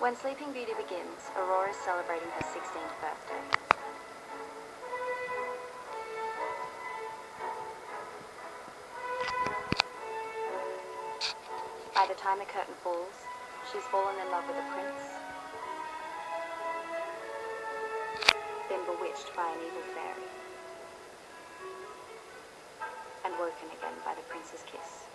When Sleeping Beauty begins, Aurora is celebrating her 16th birthday. By the time the curtain falls, she's fallen in love with a prince, been bewitched by an evil fairy, and woken again by the prince's kiss.